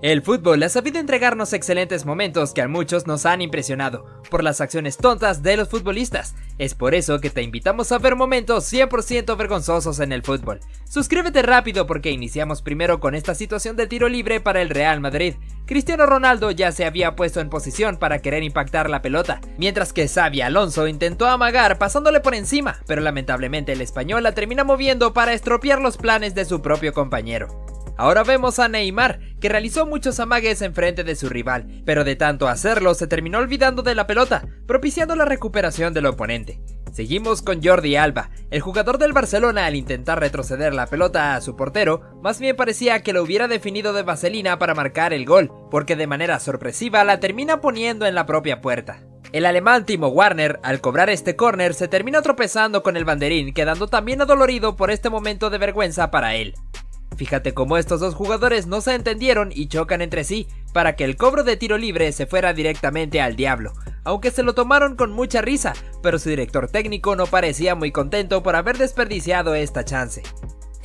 El fútbol ha sabido entregarnos excelentes momentos que a muchos nos han impresionado por las acciones tontas de los futbolistas. Es por eso que te invitamos a ver momentos 100% vergonzosos en el fútbol. Suscríbete rápido porque iniciamos primero con esta situación de tiro libre para el Real Madrid. Cristiano Ronaldo ya se había puesto en posición para querer impactar la pelota, mientras que Xavi Alonso intentó amagar pasándole por encima, pero lamentablemente el español la termina moviendo para estropear los planes de su propio compañero. Ahora vemos a Neymar, que realizó muchos amagues en frente de su rival, pero de tanto hacerlo se terminó olvidando de la pelota, propiciando la recuperación del oponente. Seguimos con Jordi Alba, el jugador del Barcelona al intentar retroceder la pelota a su portero, más bien parecía que lo hubiera definido de vaselina para marcar el gol, porque de manera sorpresiva la termina poniendo en la propia puerta. El alemán Timo Warner, al cobrar este córner, se termina tropezando con el banderín, quedando también adolorido por este momento de vergüenza para él. Fíjate cómo estos dos jugadores no se entendieron y chocan entre sí para que el cobro de tiro libre se fuera directamente al diablo, aunque se lo tomaron con mucha risa, pero su director técnico no parecía muy contento por haber desperdiciado esta chance.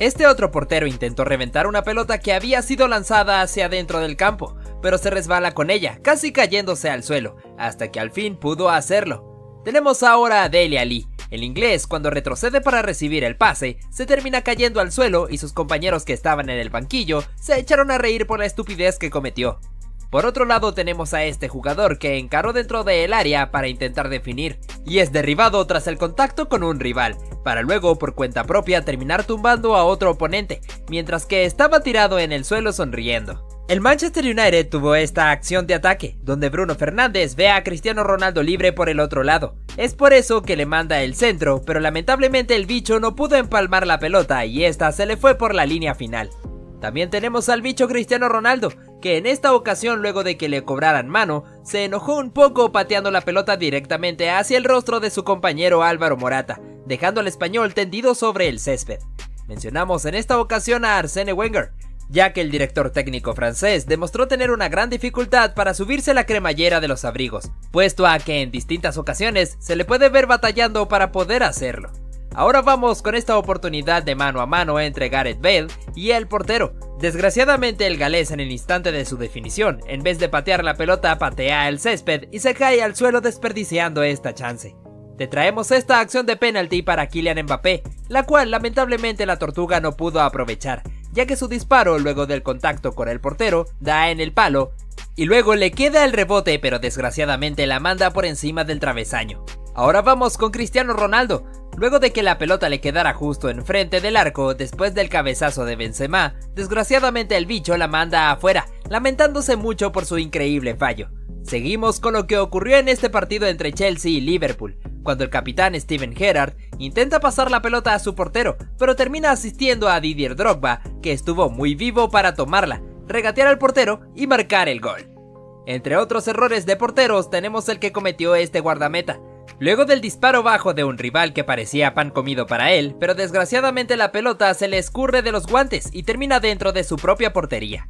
Este otro portero intentó reventar una pelota que había sido lanzada hacia adentro del campo, pero se resbala con ella, casi cayéndose al suelo, hasta que al fin pudo hacerlo. Tenemos ahora a Dele Ali, el inglés, cuando retrocede para recibir el pase, se termina cayendo al suelo y sus compañeros que estaban en el banquillo se echaron a reír por la estupidez que cometió. Por otro lado tenemos a este jugador que encaró dentro del área para intentar definir, y es derribado tras el contacto con un rival, para luego por cuenta propia terminar tumbando a otro oponente, mientras que estaba tirado en el suelo sonriendo. El Manchester United tuvo esta acción de ataque, donde Bruno Fernández ve a Cristiano Ronaldo libre por el otro lado. Es por eso que le manda el centro, pero lamentablemente el bicho no pudo empalmar la pelota y esta se le fue por la línea final. También tenemos al bicho Cristiano Ronaldo, que en esta ocasión luego de que le cobraran mano, se enojó un poco pateando la pelota directamente hacia el rostro de su compañero Álvaro Morata, dejando al español tendido sobre el césped. Mencionamos en esta ocasión a Arsene Wenger, ya que el director técnico francés demostró tener una gran dificultad para subirse la cremallera de los abrigos, puesto a que en distintas ocasiones se le puede ver batallando para poder hacerlo. Ahora vamos con esta oportunidad de mano a mano entre Gareth Bale y el portero. Desgraciadamente el galés en el instante de su definición, en vez de patear la pelota, patea el césped y se cae al suelo desperdiciando esta chance. Te traemos esta acción de penalti para Kylian Mbappé, la cual lamentablemente la tortuga no pudo aprovechar, ya que su disparo luego del contacto con el portero da en el palo y luego le queda el rebote pero desgraciadamente la manda por encima del travesaño. Ahora vamos con Cristiano Ronaldo. Luego de que la pelota le quedara justo enfrente del arco después del cabezazo de Benzema, desgraciadamente el bicho la manda afuera, lamentándose mucho por su increíble fallo. Seguimos con lo que ocurrió en este partido entre Chelsea y Liverpool, cuando el capitán Steven Gerrard intenta pasar la pelota a su portero, pero termina asistiendo a Didier Drogba, que estuvo muy vivo para tomarla, regatear al portero y marcar el gol. Entre otros errores de porteros tenemos el que cometió este guardameta. Luego del disparo bajo de un rival que parecía pan comido para él, pero desgraciadamente la pelota se le escurre de los guantes y termina dentro de su propia portería.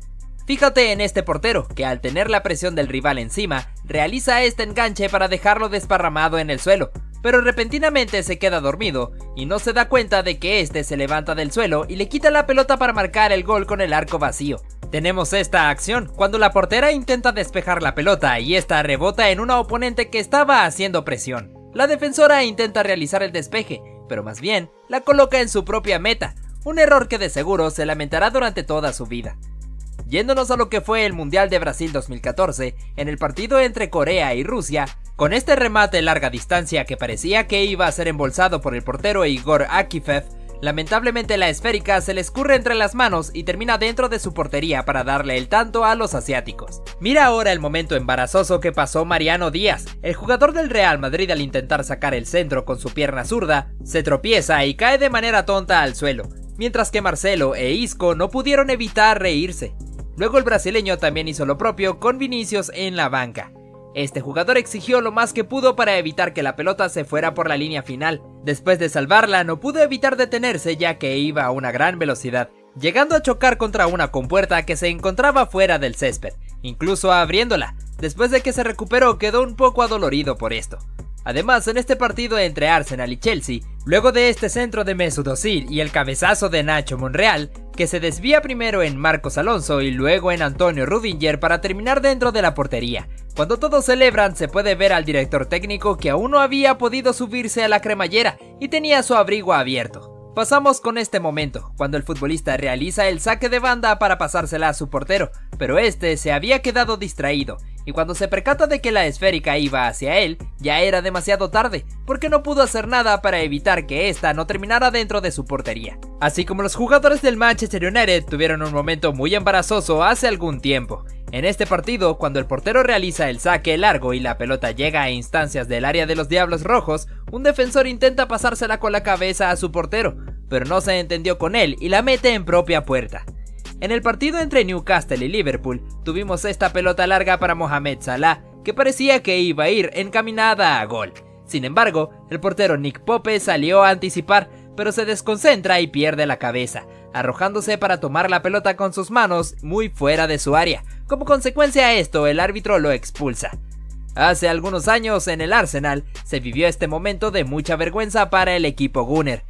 Fíjate en este portero, que al tener la presión del rival encima, realiza este enganche para dejarlo desparramado en el suelo, pero repentinamente se queda dormido y no se da cuenta de que este se levanta del suelo y le quita la pelota para marcar el gol con el arco vacío. Tenemos esta acción cuando la portera intenta despejar la pelota y esta rebota en una oponente que estaba haciendo presión. La defensora intenta realizar el despeje, pero más bien la coloca en su propia meta, un error que de seguro se lamentará durante toda su vida. Yéndonos a lo que fue el Mundial de Brasil 2014, en el partido entre Corea y Rusia, con este remate larga distancia que parecía que iba a ser embolsado por el portero Igor Akifev, lamentablemente la esférica se le escurre entre las manos y termina dentro de su portería para darle el tanto a los asiáticos. Mira ahora el momento embarazoso que pasó Mariano Díaz, el jugador del Real Madrid al intentar sacar el centro con su pierna zurda, se tropieza y cae de manera tonta al suelo, mientras que Marcelo e Isco no pudieron evitar reírse. Luego el brasileño también hizo lo propio con Vinicius en la banca. Este jugador exigió lo más que pudo para evitar que la pelota se fuera por la línea final. Después de salvarla no pudo evitar detenerse ya que iba a una gran velocidad, llegando a chocar contra una compuerta que se encontraba fuera del césped, incluso abriéndola. Después de que se recuperó quedó un poco adolorido por esto. Además, en este partido entre Arsenal y Chelsea, Luego de este centro de Mesut Özil y el cabezazo de Nacho Monreal, que se desvía primero en Marcos Alonso y luego en Antonio Rudinger para terminar dentro de la portería. Cuando todos celebran se puede ver al director técnico que aún no había podido subirse a la cremallera y tenía su abrigo abierto. Pasamos con este momento, cuando el futbolista realiza el saque de banda para pasársela a su portero, pero este se había quedado distraído, y cuando se percata de que la esférica iba hacia él, ya era demasiado tarde, porque no pudo hacer nada para evitar que ésta no terminara dentro de su portería. Así como los jugadores del Manchester United tuvieron un momento muy embarazoso hace algún tiempo, en este partido, cuando el portero realiza el saque largo y la pelota llega a instancias del área de los Diablos Rojos, un defensor intenta pasársela con la cabeza a su portero, pero no se entendió con él y la mete en propia puerta. En el partido entre Newcastle y Liverpool, tuvimos esta pelota larga para Mohamed Salah, que parecía que iba a ir encaminada a gol. Sin embargo, el portero Nick Pope salió a anticipar, pero se desconcentra y pierde la cabeza, arrojándose para tomar la pelota con sus manos muy fuera de su área. Como consecuencia a esto, el árbitro lo expulsa. Hace algunos años en el Arsenal se vivió este momento de mucha vergüenza para el equipo Gunner,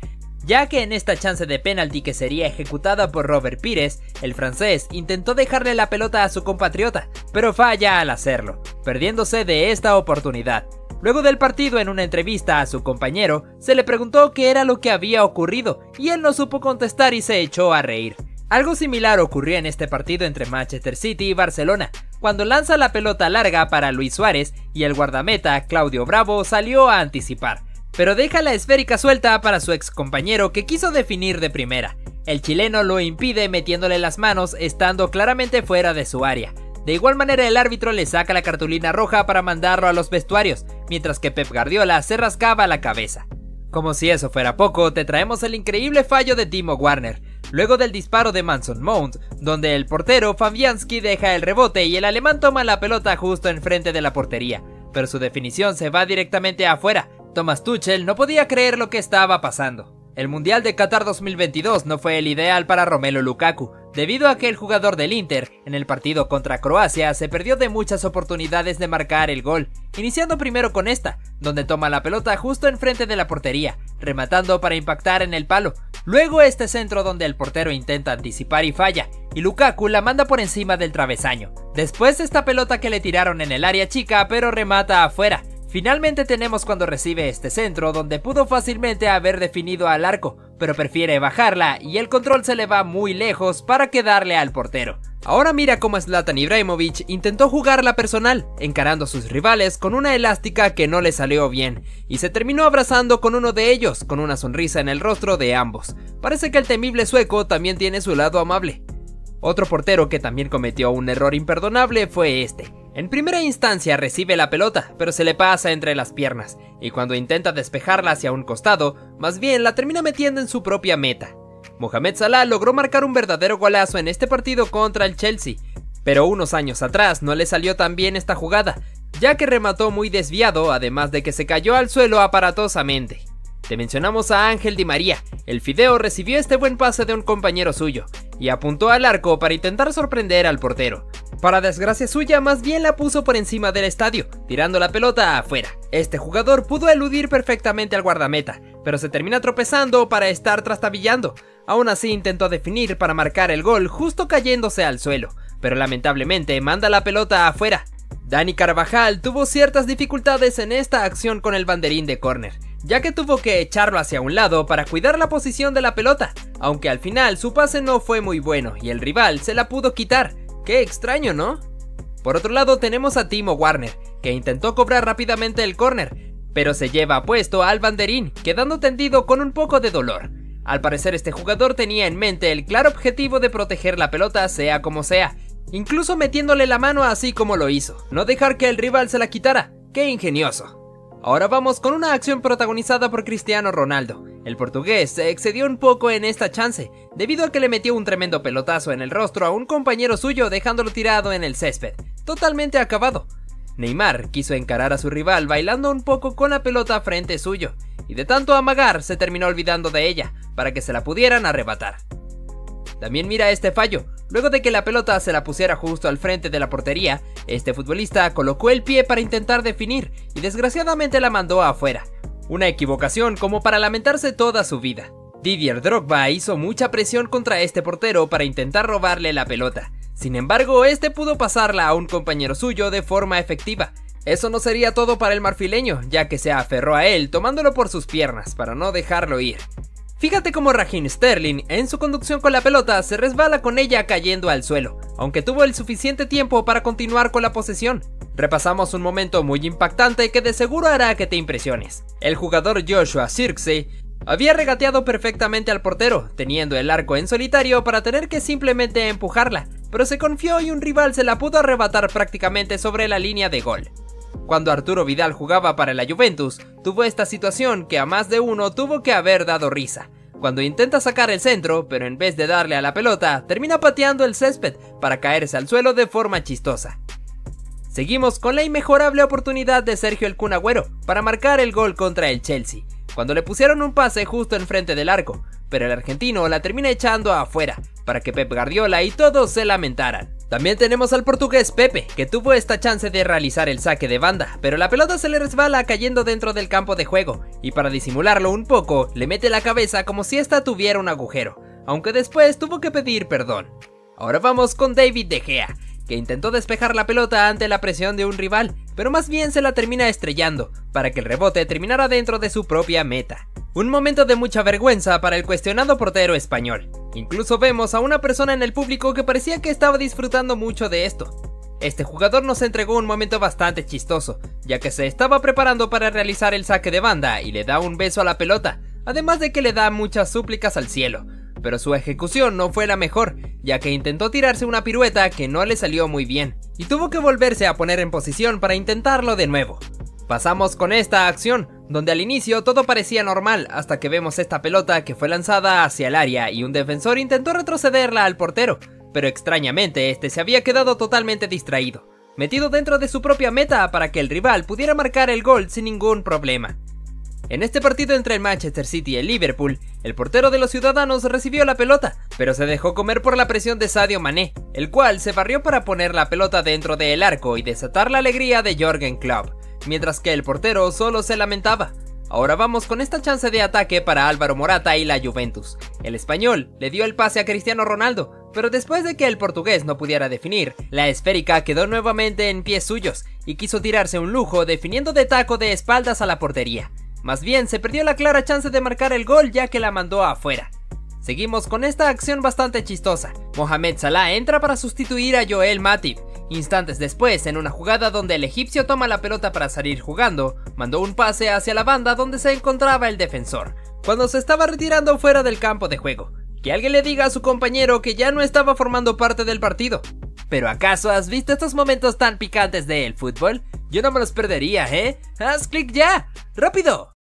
ya que en esta chance de penalti que sería ejecutada por Robert Pires, el francés intentó dejarle la pelota a su compatriota, pero falla al hacerlo, perdiéndose de esta oportunidad. Luego del partido, en una entrevista a su compañero, se le preguntó qué era lo que había ocurrido, y él no supo contestar y se echó a reír. Algo similar ocurrió en este partido entre Manchester City y Barcelona, cuando lanza la pelota larga para Luis Suárez y el guardameta Claudio Bravo salió a anticipar, pero deja la esférica suelta para su ex compañero que quiso definir de primera. El chileno lo impide metiéndole las manos estando claramente fuera de su área, de igual manera el árbitro le saca la cartulina roja para mandarlo a los vestuarios, mientras que Pep Guardiola se rascaba la cabeza. Como si eso fuera poco, te traemos el increíble fallo de Timo Warner, luego del disparo de Manson Mount, donde el portero Fabianski deja el rebote y el alemán toma la pelota justo enfrente de la portería, pero su definición se va directamente afuera. Thomas Tuchel no podía creer lo que estaba pasando. El Mundial de Qatar 2022 no fue el ideal para Romelu Lukaku, debido a que el jugador del Inter, en el partido contra Croacia, se perdió de muchas oportunidades de marcar el gol, iniciando primero con esta, donde toma la pelota justo enfrente de la portería, rematando para impactar en el palo. Luego este centro donde el portero intenta anticipar y falla, y Lukaku la manda por encima del travesaño. Después esta pelota que le tiraron en el área chica pero remata afuera, Finalmente tenemos cuando recibe este centro donde pudo fácilmente haber definido al arco, pero prefiere bajarla y el control se le va muy lejos para quedarle al portero. Ahora mira cómo Zlatan Ibrahimovic intentó jugarla personal, encarando a sus rivales con una elástica que no le salió bien, y se terminó abrazando con uno de ellos, con una sonrisa en el rostro de ambos. Parece que el temible sueco también tiene su lado amable. Otro portero que también cometió un error imperdonable fue este, en primera instancia recibe la pelota, pero se le pasa entre las piernas, y cuando intenta despejarla hacia un costado, más bien la termina metiendo en su propia meta. Mohamed Salah logró marcar un verdadero golazo en este partido contra el Chelsea, pero unos años atrás no le salió tan bien esta jugada, ya que remató muy desviado, además de que se cayó al suelo aparatosamente. Te mencionamos a Ángel Di María, el Fideo recibió este buen pase de un compañero suyo, y apuntó al arco para intentar sorprender al portero, para desgracia suya, más bien la puso por encima del estadio, tirando la pelota afuera. Este jugador pudo eludir perfectamente al guardameta, pero se termina tropezando para estar trastabillando. Aún así intentó definir para marcar el gol justo cayéndose al suelo, pero lamentablemente manda la pelota afuera. Dani Carvajal tuvo ciertas dificultades en esta acción con el banderín de córner, ya que tuvo que echarlo hacia un lado para cuidar la posición de la pelota, aunque al final su pase no fue muy bueno y el rival se la pudo quitar, Qué extraño, ¿no? Por otro lado tenemos a Timo Warner, que intentó cobrar rápidamente el córner, pero se lleva puesto al banderín, quedando tendido con un poco de dolor. Al parecer este jugador tenía en mente el claro objetivo de proteger la pelota sea como sea, incluso metiéndole la mano así como lo hizo, no dejar que el rival se la quitara. ¡Qué ingenioso! Ahora vamos con una acción protagonizada por Cristiano Ronaldo. El portugués se excedió un poco en esta chance, debido a que le metió un tremendo pelotazo en el rostro a un compañero suyo dejándolo tirado en el césped, totalmente acabado. Neymar quiso encarar a su rival bailando un poco con la pelota frente suyo, y de tanto amagar se terminó olvidando de ella, para que se la pudieran arrebatar. También mira este fallo, luego de que la pelota se la pusiera justo al frente de la portería, este futbolista colocó el pie para intentar definir y desgraciadamente la mandó afuera. Una equivocación como para lamentarse toda su vida. Didier Drogba hizo mucha presión contra este portero para intentar robarle la pelota. Sin embargo, este pudo pasarla a un compañero suyo de forma efectiva. Eso no sería todo para el marfileño, ya que se aferró a él tomándolo por sus piernas para no dejarlo ir. Fíjate cómo Raheem Sterling en su conducción con la pelota se resbala con ella cayendo al suelo, aunque tuvo el suficiente tiempo para continuar con la posesión. Repasamos un momento muy impactante que de seguro hará que te impresiones. El jugador Joshua Sirksey había regateado perfectamente al portero, teniendo el arco en solitario para tener que simplemente empujarla, pero se confió y un rival se la pudo arrebatar prácticamente sobre la línea de gol. Cuando Arturo Vidal jugaba para la Juventus, tuvo esta situación que a más de uno tuvo que haber dado risa. Cuando intenta sacar el centro, pero en vez de darle a la pelota, termina pateando el césped para caerse al suelo de forma chistosa. Seguimos con la inmejorable oportunidad de Sergio El Cunagüero para marcar el gol contra el Chelsea, cuando le pusieron un pase justo enfrente del arco, pero el argentino la termina echando afuera, para que Pep Guardiola y todos se lamentaran. También tenemos al portugués Pepe, que tuvo esta chance de realizar el saque de banda, pero la pelota se le resbala cayendo dentro del campo de juego, y para disimularlo un poco, le mete la cabeza como si ésta tuviera un agujero, aunque después tuvo que pedir perdón. Ahora vamos con David De Gea, que intentó despejar la pelota ante la presión de un rival, pero más bien se la termina estrellando, para que el rebote terminara dentro de su propia meta. Un momento de mucha vergüenza para el cuestionado portero español. Incluso vemos a una persona en el público que parecía que estaba disfrutando mucho de esto. Este jugador nos entregó un momento bastante chistoso, ya que se estaba preparando para realizar el saque de banda y le da un beso a la pelota, además de que le da muchas súplicas al cielo, pero su ejecución no fue la mejor, ya que intentó tirarse una pirueta que no le salió muy bien, y tuvo que volverse a poner en posición para intentarlo de nuevo. Pasamos con esta acción, donde al inicio todo parecía normal hasta que vemos esta pelota que fue lanzada hacia el área y un defensor intentó retrocederla al portero, pero extrañamente este se había quedado totalmente distraído, metido dentro de su propia meta para que el rival pudiera marcar el gol sin ningún problema. En este partido entre el Manchester City y el Liverpool, el portero de los ciudadanos recibió la pelota, pero se dejó comer por la presión de Sadio Mané, el cual se barrió para poner la pelota dentro del arco y desatar la alegría de Jorgen Klopp, mientras que el portero solo se lamentaba. Ahora vamos con esta chance de ataque para Álvaro Morata y la Juventus. El español le dio el pase a Cristiano Ronaldo, pero después de que el portugués no pudiera definir, la esférica quedó nuevamente en pies suyos y quiso tirarse un lujo definiendo de taco de espaldas a la portería. Más bien se perdió la clara chance de marcar el gol ya que la mandó afuera. Seguimos con esta acción bastante chistosa. Mohamed Salah entra para sustituir a Joel Matip. Instantes después, en una jugada donde el egipcio toma la pelota para salir jugando, mandó un pase hacia la banda donde se encontraba el defensor, cuando se estaba retirando fuera del campo de juego. Que alguien le diga a su compañero que ya no estaba formando parte del partido. ¿Pero acaso has visto estos momentos tan picantes del fútbol? Yo no me los perdería, ¿eh? ¡Haz clic ya! ¡Rápido!